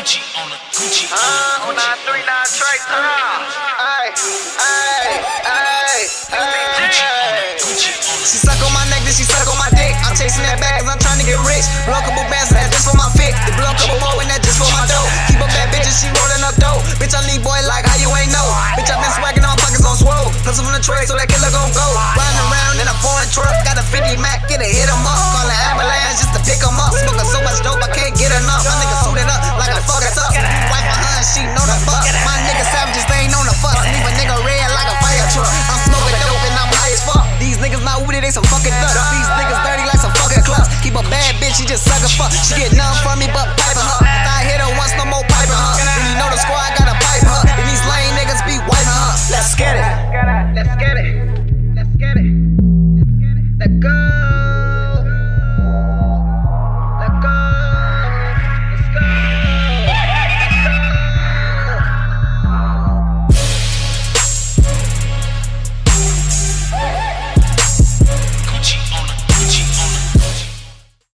Gucci on the Gucci on the Gucci. Uh, 939 Trey Ay, ay, ay, ay. She suck on my neck, then she suck on my dick. I'm chasing that bag, cause I'm trying to get rich. Blow a couple bands, that just for my fit. The blow a couple they some fucking ducks. These niggas dirty like some fucking clubs. Keep a bad bitch, she just suck a fuck. She get none for